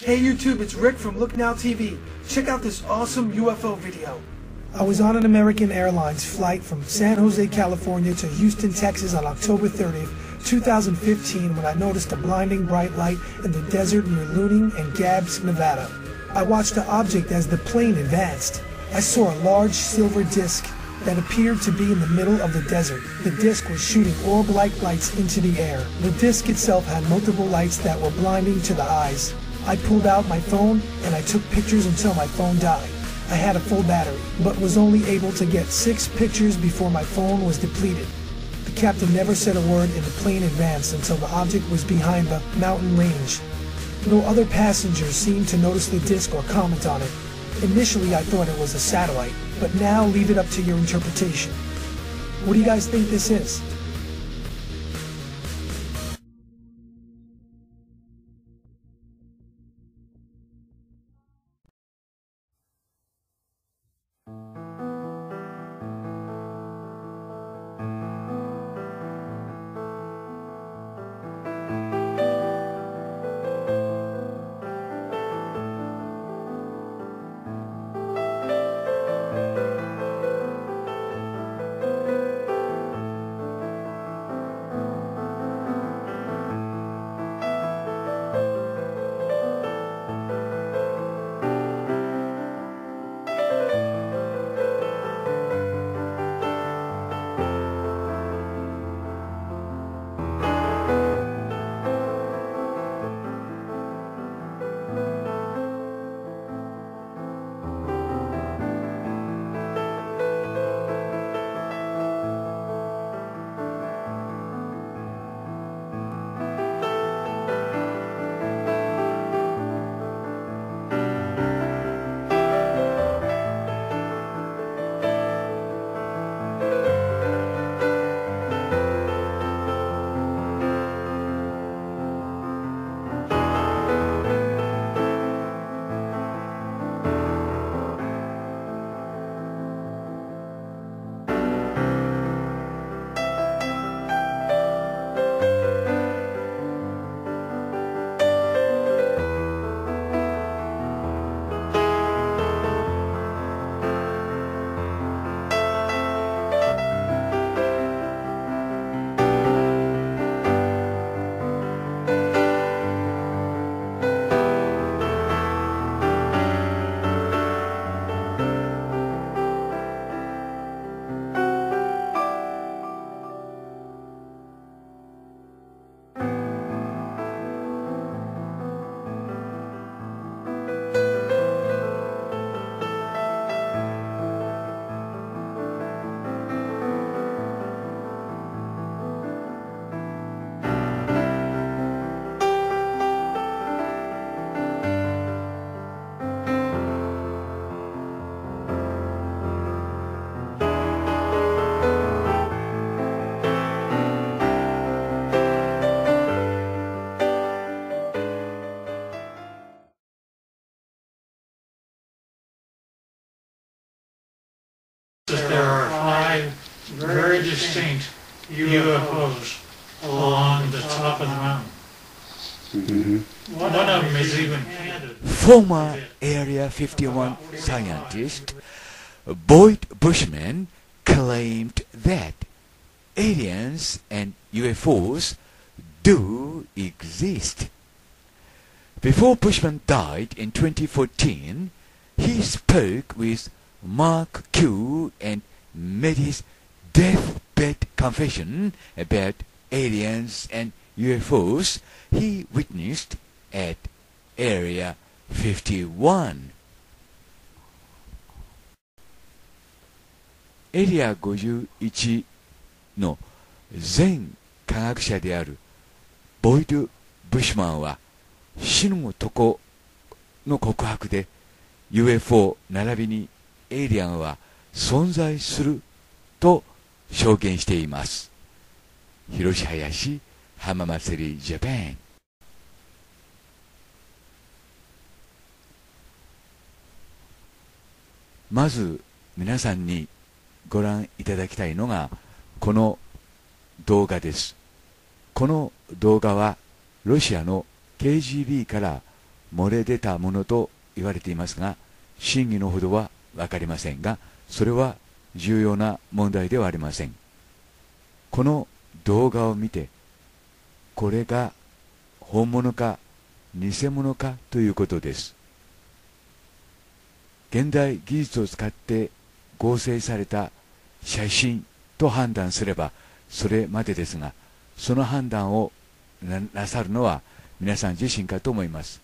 Hey YouTube, it's Rick from Look Now TV. Check out this awesome UFO video. I was on an American Airlines flight from San Jose, California to Houston, Texas on October 30th, 2015 when I noticed a blinding bright light in the desert near Luning and Gabbs, Nevada. I watched the object as the plane advanced. I saw a large silver disc that appeared to be in the middle of the desert. The disc was shooting orb-like lights into the air. The disc itself had multiple lights that were blinding to the eyes. I pulled out my phone and I took pictures until my phone died. I had a full battery, but was only able to get six pictures before my phone was depleted. The captain never said a word and the plane advanced until the object was behind the mountain range. No other passengers seemed to notice the disc or comment on it. Initially I thought it was a satellite, but now leave it up to your interpretation. What do you guys think this is? Is even. Former Area 51 scientist Boyd Bushman claimed that aliens and UFOs do exist. Before Bushman died in 2014, he spoke with Mark Q and made his deathbed confession about aliens and UFOs he witnessed at Area 51. エリア51の前科学者であるボイド・ブシュマンは死の男の告白で UFO 並びにエイリアンは存在すると証言しています広し林浜祭りジャパンまず皆さんにご覧いただきたいのがこの動画です。この動画はロシアの KGB から漏れ出たものと言われていますが真偽のほどは分かりませんがそれは重要な問題ではありません。この動画を見てこれが本物か偽物かということです。現代技術を使って合成された写真と判断すればそれまでですがその判断をなさるのは皆さん自身かと思います。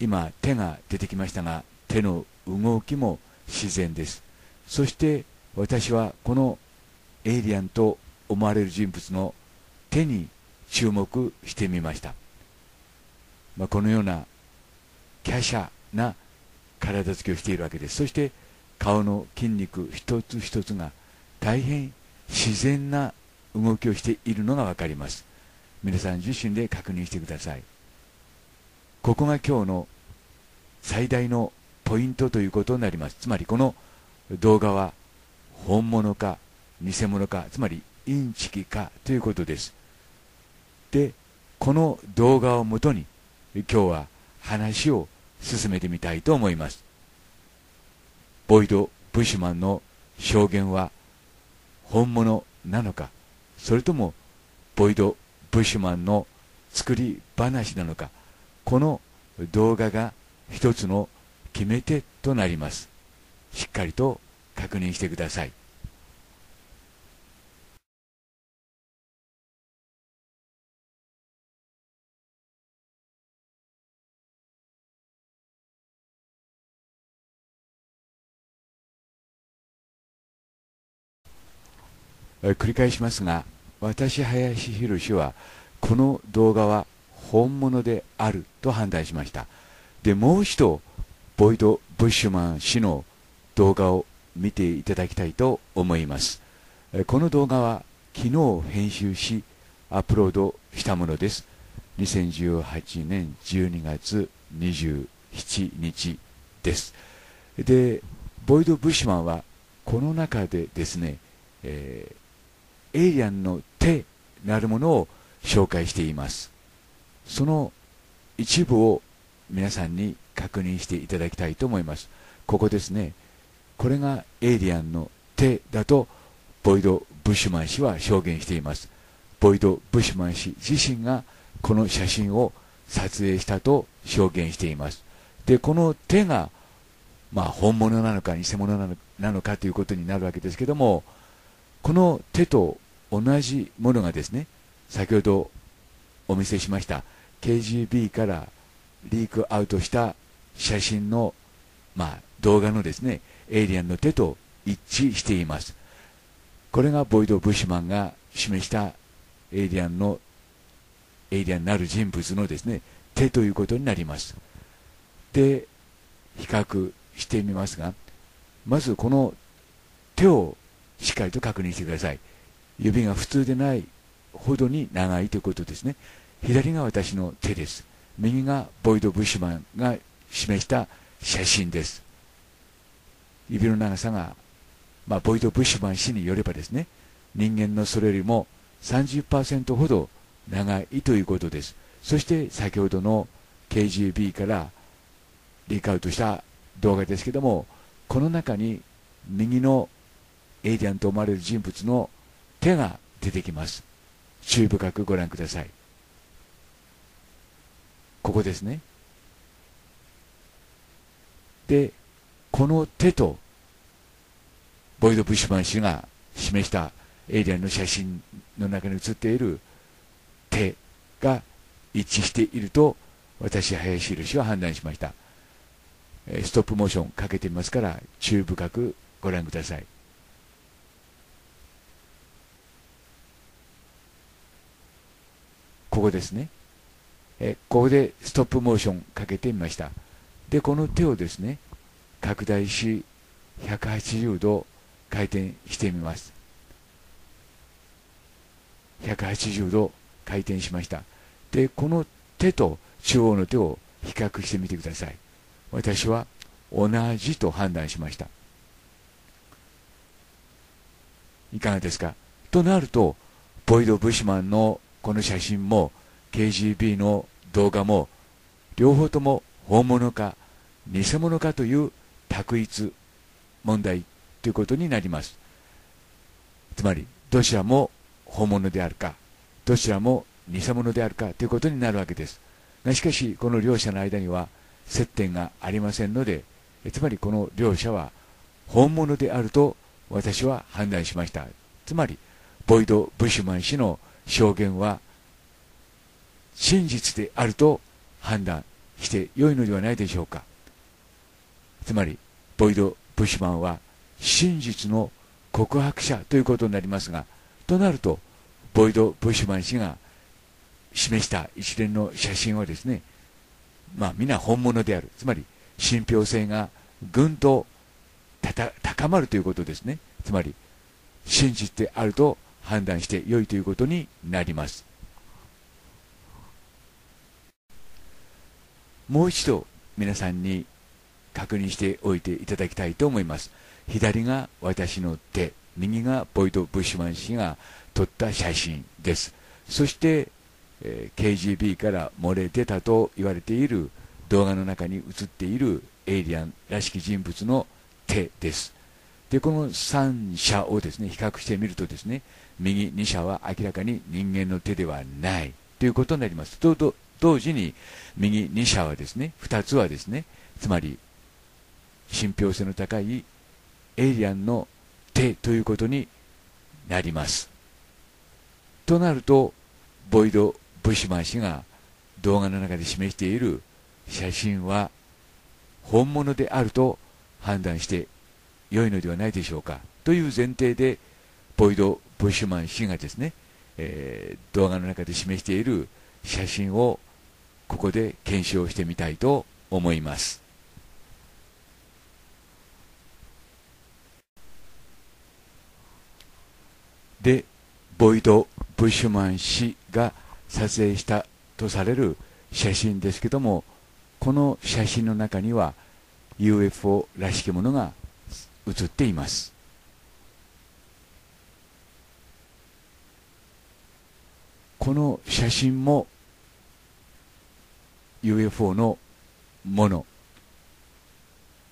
今手が出てきましたが手の動きも自然です。そして私はこのエイリアンと思われる人物の手に注目してみました、まあ、このような華奢な体つきをしているわけです。そして顔の筋肉一つ一つが大変自然な動きをしているのが分かります。皆さん自身で確認してください。ここが今日の最大のポイントということになります。つまりこの動画は本物か偽物かつまりインチキかということです。でこの動画をもとに今日は話を進めてみたいと思います。ボイド・ブッシュマンの証言は本物なのかそれともボイド・ブッシュマンの作り話なのかこの動画が一つの決め手となります。しっかりと確認してください。繰り返しますが私林博はこの動画は本物であると判断しました。でもう一度ボイド・ブッシュマン氏の動画を見ていただきたいと思います。この動画は昨日編集しアップロードしたものです。2018年12月27日です。でボイド・ブッシュマンはこの中でですね、えーエイリアンの手なるものを紹介しています。その一部を皆さんに確認していただきたいと思います。ここですね。これがエイリアンの手だとボイド・ブッシュマン氏は証言しています。ボイド・ブッシュマン氏自身がこの写真を撮影したと証言しています。でこの手がまあ本物なのか偽物なのかということになるわけですけどもこの手と同じものがですね先ほどお見せしました KGB からリークアウトした写真の、まあ、動画のですねエイリアンの手と一致しています。これがボイド・ブッシュマンが示したエイリアンのエイリアンなる人物のですね手ということになります。で比較してみますがまずこの手をしっかりと確認してください。指が普通でないほどに長いということですね。左が私の手です。右がボイド・ブッシュマンが示した写真です。指の長さが、まあ、ボイド・ブッシュマン氏によればですね。人間のそれよりも30%ほど長いということです。そして先ほどの KGB からリークアウトした動画ですけどもこの中に右のエイリアンと思われる人物の手が出てきます。注意深くご覧ください。ここですね。でこの手とボイド・ブッシュマン氏が示したエイリアンの写真の中に写っている手が一致していると私林宏は判断しました。ストップモーションかけてみますから注意深くご覧ください。ここですね。えここでストップモーションかけてみました。で、この手をですね、拡大し、180度回転してみます。180度回転しました。で、この手と中央の手を比較してみてください。私は同じと判断しました。いかがですか？となると、ボイド・ブシマンのこの写真も KGB の動画も両方とも本物か偽物かという択一問題ということになります。つまりどちらも本物であるかどちらも偽物であるかということになるわけです。がしかしこの両者の間には接点がありませんのでつまりこの両者は本物であると私は判断しました。つまりボイド・ブッシュマン氏の証言は真実であると判断して良いのではないでしょうか。つまりボイド・ブッシュマンは真実の告白者ということになりますがとなるとボイド・ブッシュマン氏が示した一連の写真はですねまあ皆本物である。つまり信憑性がぐんと高まるということですね。つまり真実であると判断して良いということになります。もう一度皆さんに確認しておいていただきたいと思います。左が私の手右がボイド・ブッシュマン氏が撮った写真です。そして、えー、KGB から漏れ出たと言われている動画の中に映っているエイリアンらしき人物の手です。でこの3者をですね比較してみるとですね右2者は明らかに人間の手ではない。ということになります。と同時に右2者はですね2つはですねつまり信憑性の高いエイリアンの手ということになります。となるとボイド・ブシマン氏が動画の中で示している写真は本物であると判断して良いのではないでしょうか。という前提でボイド・ブッシュマン氏がですね、えー、動画の中で示している写真をここで検証してみたいと思います。でボイド・ブッシュマン氏が撮影したとされる写真ですけどもこの写真の中には UFO らしきものが写っています。この写真も UFO のもの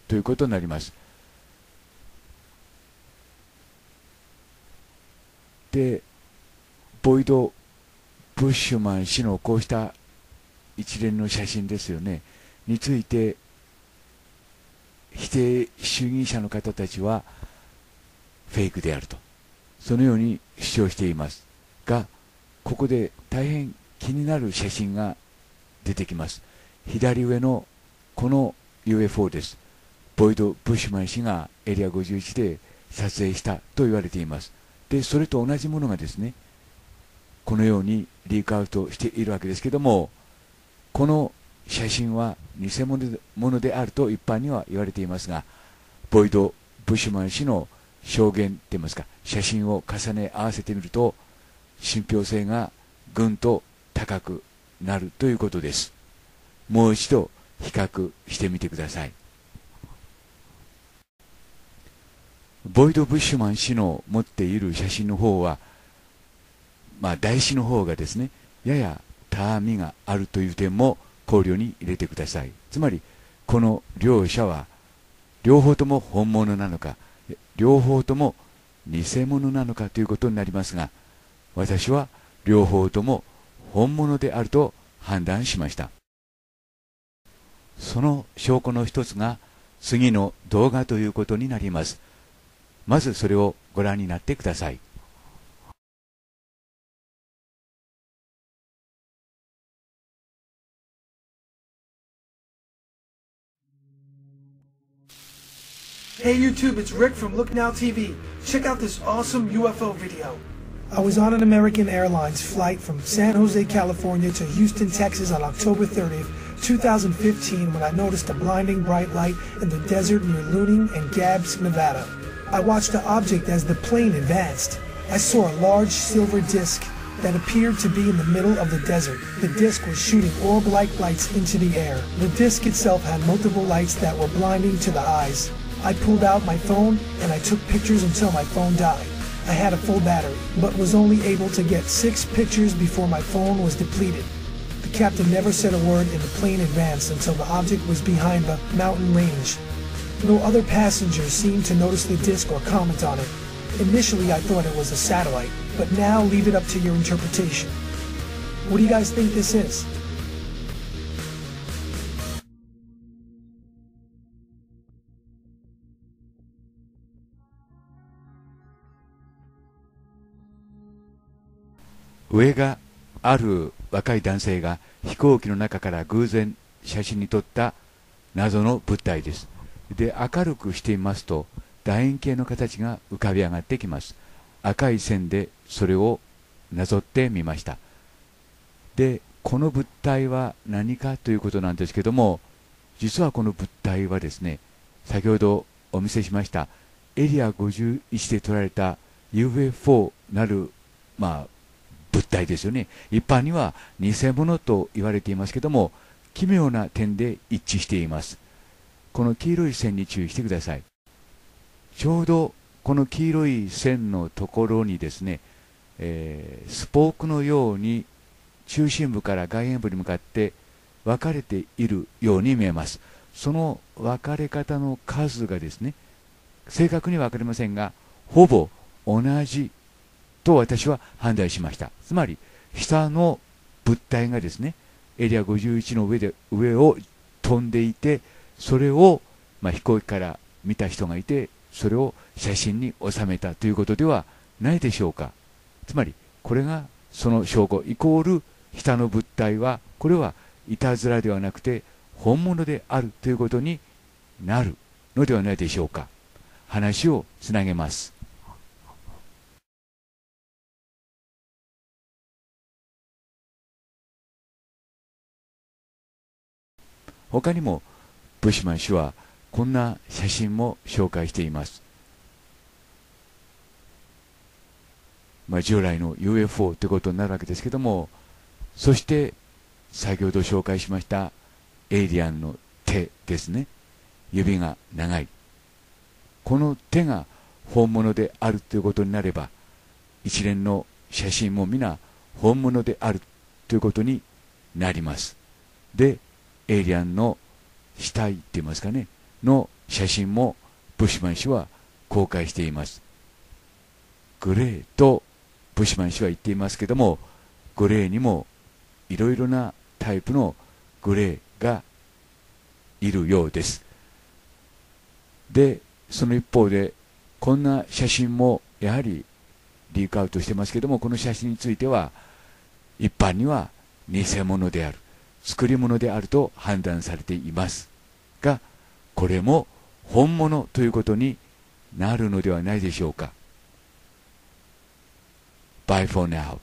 ということになります。でボイド・ブッシュマン氏のこうした一連の写真ですよね。について否定主義者の方たちはフェイクであると。そのように主張していますがここで大変気になる写真が出てきます。左上のこの UFO です。ボイド・ブッシュマン氏がエリア51で撮影したと言われています。でそれと同じものがですねこのようにリークアウトしているわけですけどもこの写真は偽物であると一般には言われていますがボイド・ブッシュマン氏の証言といいますか写真を重ね合わせてみると信憑性がぐんと高くなるということです。もう一度比較してみてください。ボイド・ブッシュマン氏の持っている写真の方はまあ台紙の方がですねややたわみがあるという点も考慮に入れてください。つまりこの両者は両方とも本物なのか両方とも偽物なのかということになりますが私は両方とも本物であると判断しました。その証拠の一つが次の動画ということになります。まずそれをご覧になってください。Hey YouTube, it's Rick from Look Now TV. Check out this awesome UFO video. I was on an American Airlines flight from San Jose, California to Houston, Texas on October 30th, 2015 when I noticed a blinding bright light in the desert near Luning and Gabbs, Nevada. I watched the object as the plane advanced. I saw a large silver disc that appeared to be in the middle of the desert. The disc was shooting orb-like lights into the air. The disc itself had multiple lights that were blinding to the eyes. I pulled out my phone and I took pictures until my phone died. I had a full battery, but was only able to get six pictures before my phone was depleted. The captain never said a word and the plane advanced until the object was behind the mountain range. No other passengers seemed to notice the disc or comment on it. Initially, I thought it was a satellite, but now leave it up to your interpretation. What do you guys think this is? 上がある若い男性が飛行機の中から偶然写真に撮った謎の物体です。で明るくしてみますと楕円形の形が浮かび上がってきます。赤い線でそれをなぞってみました。でこの物体は何かということなんですけども実はこの物体はですね先ほどお見せしましたエリア51で撮られた UFO なる、まあ、物体ですよね。一般には偽物と言われていますけども奇妙な点で一致しています。この黄色い線に注意してください。ちょうどこの黄色い線のところにですね、えー、スポークのように中心部から外縁部に向かって分かれているように見えます。その分かれ方の数がですね正確には分かりませんがほぼ同じと私は判断しました。つまり下の物体がですねエリア51の上で上を飛んでいてそれを、まあ、飛行機から見た人がいてそれを写真に収めたということではないでしょうか。つまりこれがその証拠イコール下の物体はこれはいたずらではなくて本物であるということになるのではないでしょうか。話をつなげます。他にもブシュマン氏はこんな写真も紹介しています、まあ、従来の UFO ということになるわけですけどもそして先ほど紹介しましたエイリアンの手ですね。指が長い。この手が本物であるということになれば一連の写真も皆本物であるということになります。でエイリアンの死体って言いますかねの写真もブッシュマン氏は公開しています。グレーとブッシュマン氏は言っていますけどもグレーにもいろいろなタイプのグレーがいるようです。でその一方でこんな写真もやはりリークアウトしてますけどもこの写真については一般には偽物である。作り物であると判断されていますがこれも本物ということになるのではないでしょうか。Bye for now.